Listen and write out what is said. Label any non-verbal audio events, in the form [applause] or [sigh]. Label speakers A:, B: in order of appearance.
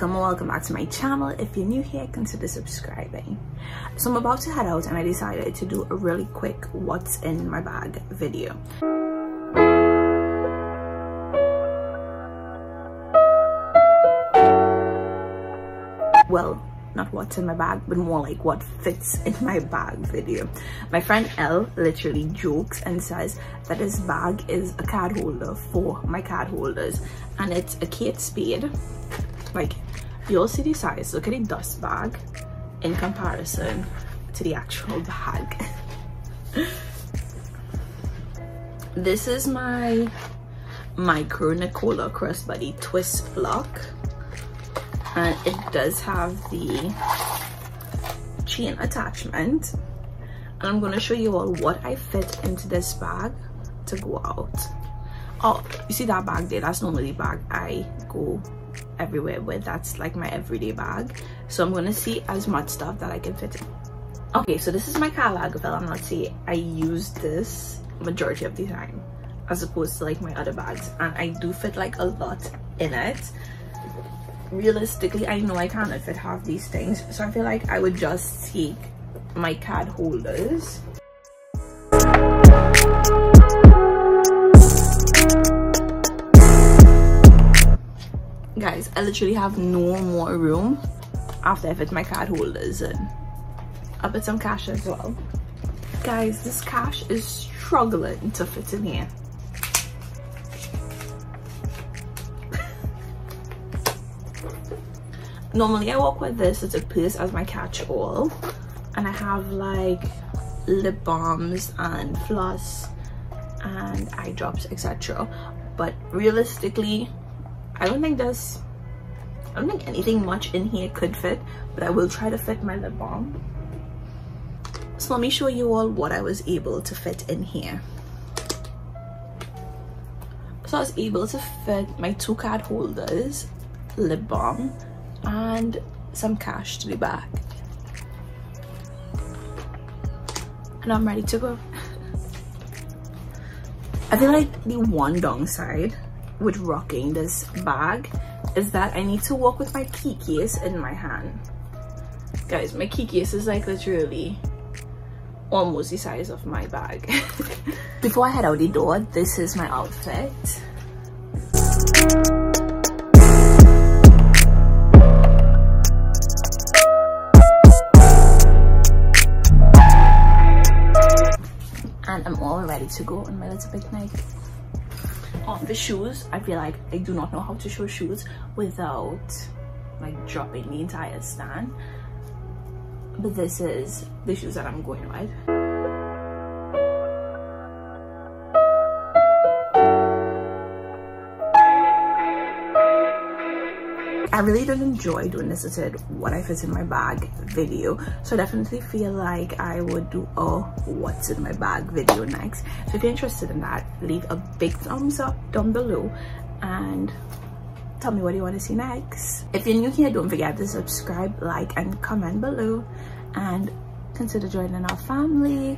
A: welcome welcome back to my channel. If you're new here consider subscribing. So i'm about to head out and i decided to do a really quick what's in my bag video. Well not what's in my bag but more like what fits in my bag video. My friend l literally jokes and says that his bag is a card holder for my card holders and it's a kate spade. Like you'll see the size look at the dust bag in comparison to the actual bag. [laughs] This is my micro nicola crossbody twist lock and it does have the chain attachment. And i'm going to show you all what i fit into this bag to go out. Oh you see that bag there? That's normally the bag i go everywhere with. That's like my everyday bag. So i'm gonna see as much stuff that i can fit in. Okay so this is my Karl Lagerfeld. I'm not saying i use this majority of the time as opposed to like my other bags. And i do fit like a lot in it realistically i know i cannot fit half these things so i feel like i would just take my card holders. Guys i literally have no more room after i fit my card holders in. I put some cash as well. Guys this cash is struggling to fit in here normally i walk with this. As a purse as my catch-all. And i have like lip balms and floss and eye drops etc but realistically i don't think there's i don't think anything much in here could fit but i will try to fit my lip balm. So let me show you all what i was able to fit in here. So i was able to fit my two card holders lip balm and some cash to be back. And i'm ready to go. I feel like the one downside with rocking this bag is that i need to walk with my key case in my hand. Guys my key case is like literally almost the size of my bag. [laughs] Before i head out the door this is my outfit To go on my little picnic. On the shoes, I feel like I do not know how to show shoes without like dropping the entire stand. But this is the shoes that I'm going with. I really did enjoy doing this as what I fit in my bag video. So I definitely feel like I would do a what's in my bag video next. So if you're interested in that, leave a big thumbs up down below and tell me what you want to see next. If you're new here, don't forget to subscribe, like, and comment below. And consider joining our family.